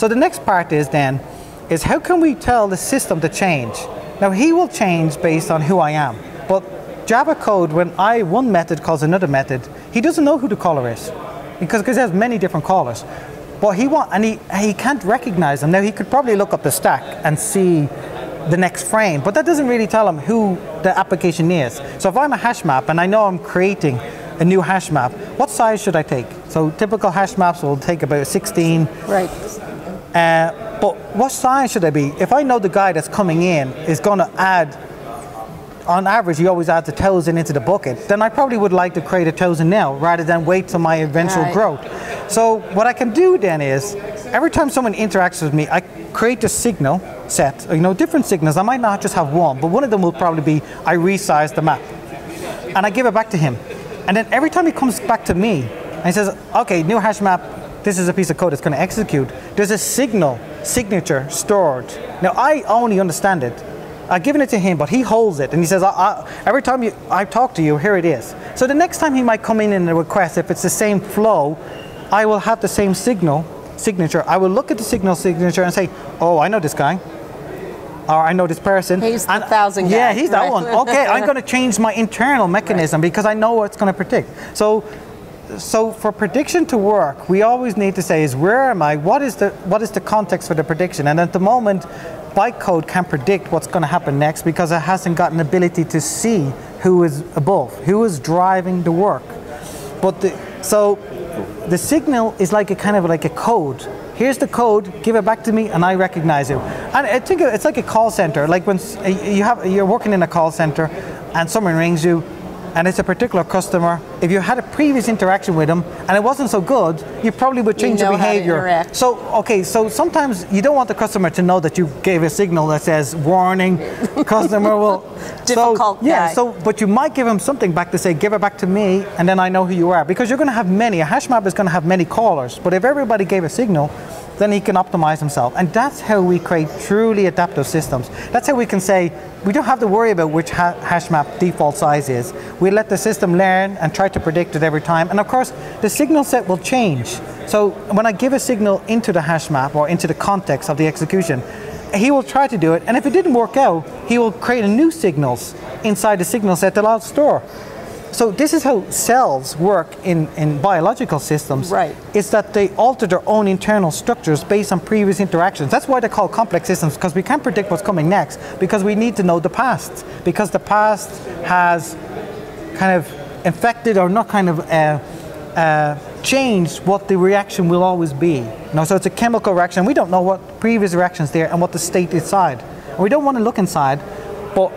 So the next part is then, is how can we tell the system to change? Now he will change based on who I am, but Java code, when I one method calls another method, he doesn't know who the caller is because because he has many different callers. But he want and he he can't recognize them. Now he could probably look up the stack and see the next frame, but that doesn't really tell him who the application is. So if I'm a hash map and I know I'm creating a new hash map, what size should I take? So typical hash maps will take about 16. Right. Uh, but what size should I be? If I know the guy that's coming in is going to add, on average, he always adds a thousand into the bucket, then I probably would like to create a thousand now rather than wait till my eventual Right. growth. So what I can do then is, every time someone interacts with me, I create a signal set, you know, different signals. I might not just have one, but one of them will probably be, I resize the map and I give it back to him. And then every time he comes back to me and he says, okay, new hash map, this is a piece of code that's going to execute, there's a signal, signature stored. Now I only understand it. I've given it to him, but he holds it and he says, I, I, every time you, I talk to you, here it is. So the next time he might come in in a request, if it's the same flow, I will have the same signal, signature. I will look at the signal signature and say, oh, I know this guy or I know this person. He's And- uh, thousand Yeah, guy, he's that one. Okay, I'm going to change my internal mechanism because I know what's going to predict. So, so for prediction to work, we always need to say is where am I? What is the what is the context for the prediction? And at the moment, bytecode can't predict what's going to happen next because it hasn't got an ability to see who is above, who is driving the work. But the, so the signal is like a kind of like a code. Here's the code, give it back to me, and I recognize it. And I think it's like a call center. Like when you have you're working in a call center, and someone rings you, and it's a particular customer. If you had a previous interaction with them and it wasn't so good, you probably would change know your behavior. So okay, so sometimes you don't want the customer to know that you gave a signal that says warning. customer will. Difficult so, yeah. guy. So but you might give them something back to say, give it back to me, and then I know who you are. Because you're going to have many. A hash map is going to have many callers. But if everybody gave a signal, then he can optimize himself. And that's how we create truly adaptive systems. That's how we can say, we don't have to worry about which ha- hash map default size is. We let the system learn and try to predict it every time. And of course, the signal set will change. So when I give a signal into the hash map or into the context of the execution, he will try to do it, and if it didn't work out, he will create a new signals inside the signal set that I'll store. So this is how cells work in, in biological systems. Right. Is that they alter their own internal structures based on previous interactions. That's why they're called complex systems, because we can't predict what's coming next, because we need to know the past. Because the past has kind of infected or not kind of uh, uh, changed what the reaction will always be. You know, so it's a chemical reaction. We don't know what previous reactions there and what the state inside. And we don't want to look inside, but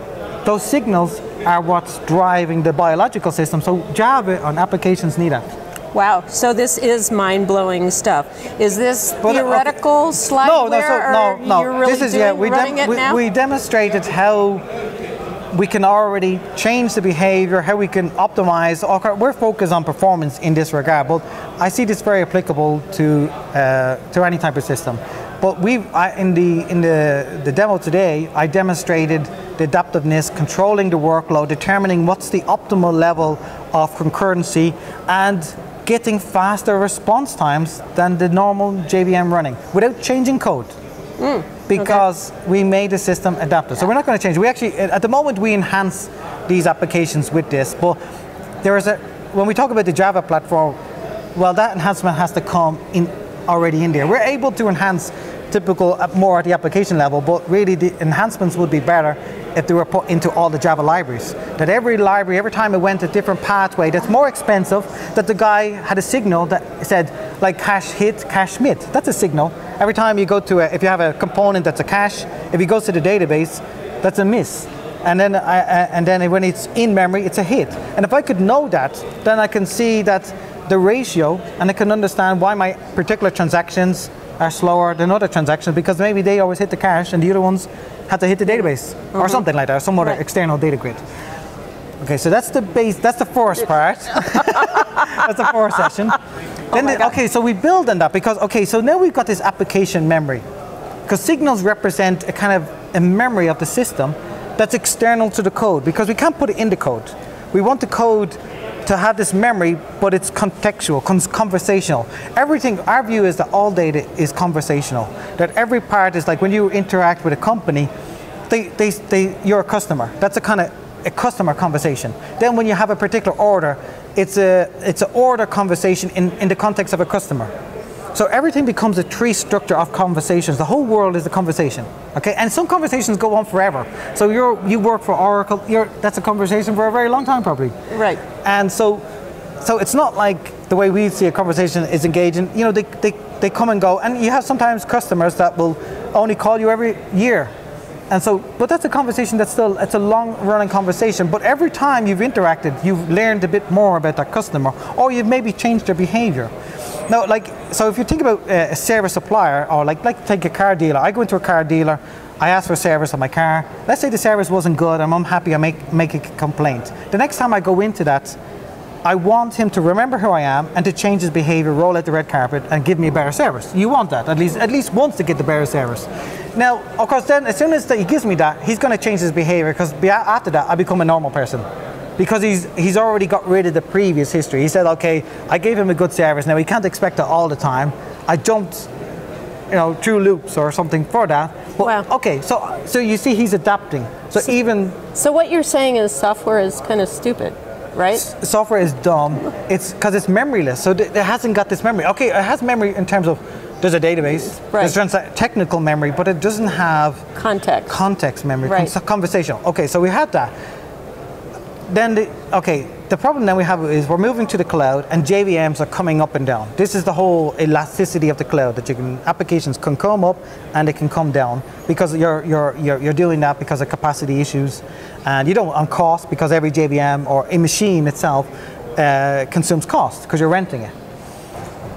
those signals are what's driving the biological system. So Java and applications need that. Wow. So this is mind-blowing stuff. Is this okay. theoretical slideware, No, no, so, no, no. really this is yeah. We, it we, we demonstrated how we can already change the behavior, how we can optimize. We're focused on performance in this regard, but I see this very applicable to uh, to any type of system. But we in the in the, the demo today, I demonstrated the adaptiveness, controlling the workload, determining what's the optimal level of concurrency, and getting faster response times than the normal JVM running without changing code because we made the system adaptive. So we're not going to change. We actually, at the moment, we enhance these applications with this. But there is a, when we talk about the Java platform, well, that enhancement has to come in already in there. We're able to enhance typical uh, more at the application level, but really the enhancements would be better if they were put into all the Java libraries. That every library, every time it went a different pathway that's more expensive, that the guy had a signal that said like cache hit, cache miss. That's a signal. Every time you go to a, if you have a component that's a cache, if he goes to the database, that's a miss. And then, I, I- and then when it's in memory, it's a hit. And if I could know that, then I can see that the ratio, and I can understand why my particular transactions are slower than other transactions because maybe they always hit the cache and the other ones had to hit the database or mm-hmm. something like that, or some other Right. external data grid. Okay, so that's the base. That's the first part. that's the first session. Then, oh my the- okay, so we build on that because okay, so now we've got this application memory, because signals represent a kind of a memory of the system that's external to the code because we can't put it in the code. We want the code to have this memory, but it's contextual, con- conversational. Everything, our view is that all data is conversational. That every part is like when you interact with a company, they, they, they, you're a customer. That's a kind of a customer conversation. Then when you have a particular order, it's a it's an order conversation in, in the context of a customer. So everything becomes a tree structure of conversations. The whole world is a conversation. Okay, and some conversations go on forever. So you're you work for Oracle. You're that's a conversation for a very long time, probably. Right. And so, so it's not like the way we see a conversation is engaging. You know, they, they, they come and go, and you have sometimes customers that will only call you every year. And so, but that's a conversation that's still, it's a long running conversation. But every time you've interacted, you've learned a bit more about that customer, or you've maybe changed their behavior. Now, like, so if you think about uh, a service supplier, or like, like take a car dealer, I go into a car dealer, I ask for service on my car. Let's say the service wasn't good, I'm unhappy, I make, make a complaint. The next time I go into that, I want him to remember who I am and to change his behavior, roll out the red carpet, and give me a better service. You want that at least at least once to get the better service. Now, of course, then as soon as he gives me that, he's going to change his behavior because after that, I become a normal person because he's he's already got rid of the previous history. He said, okay, I gave him a good service. Now he can't expect it all the time. I jumped, you know, through loops or something for that. But, Wow. Okay, so so you see, he's adapting. So even So what you're saying is software is kind of stupid, right? software is dumb. It's because it's memoryless, so th- it hasn't got this memory. Okay, it has memory in terms of there's a database, Right. there's technical memory, but it doesn't have Context. context memory, Right. con- conversational. Okay, so we had that. Then the okay, the problem that we have is we're moving to the cloud, and JVMs are coming up and down. This is the whole elasticity of the cloud that you can applications can come up and they can come down because you're you're you're, you're doing that because of capacity issues, and you don't on cost because every JVM or a machine itself uh, consumes cost because you're renting it.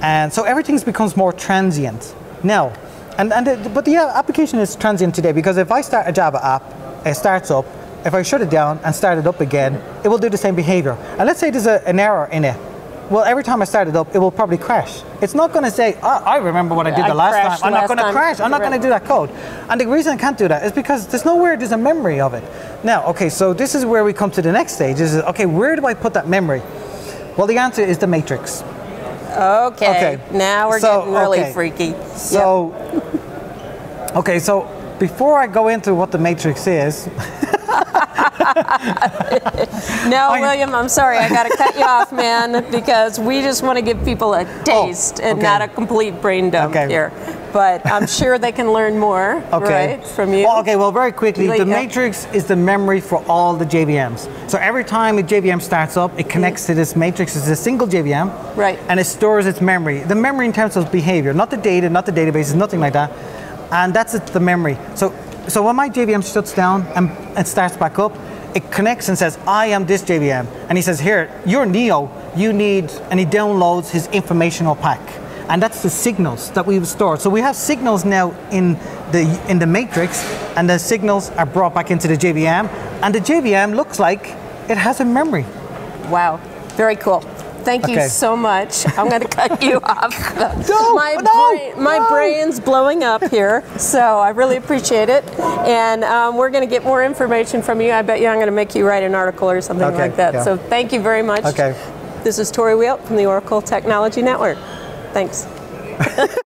And so everything becomes more transient. Now and, and the, but the application is transient today because if i start a java app it starts up if i shut it down and start it up again it will do the same behavior. And let's say there's a, an error in it. Well every time i start it up it will probably crash. It's not going to say oh, i remember what i did I the last time. I'm not going to crash. I'm not going to do that code. And the reason i can't do that is because there's nowhere there's a memory of it. Now okay so this is where we come to the next stage. Is okay where do i put that memory? Well the answer is the matrix. Okay. Okay. Now we're So, getting really okay. freaky. So, okay, so before I go into what the matrix is, No, I- William, I'm sorry. I got to cut you off, man, because we just want to give people a oh, taste and Oh, okay. not a complete brain dump Okay. here. But I'm sure they can learn more, okay, right, from you. Well, okay, well, very quickly, Like, the matrix is the memory for all the JVMs. So every time a JVM starts up, it connects mm. to this matrix. It's a single JVM, Right. And it stores its memory. The memory in terms of behavior, not the data, not the databases, nothing like that. And that's it, the memory. So, so when my JVM shuts down and starts back up, it connects and says, I am this JVM. And he says, here, you're Neo, you need, and he downloads his informational pack. And that's the signals that we've stored. So we have signals now in the in the matrix, and the signals are brought back into the JVM, and the JVM looks like it has a memory. Wow, very cool. Thank you so much. I'm going to cut you off. No, my no, brain, my no. brain's blowing up here, so I really appreciate it. And um, we're going to get more information from you. I bet you I'm going to make you write an article or something Okay, like that. yeah. So thank you very much. Okay. This is Tori Wieldt from the Oracle Technology Network. Thanks.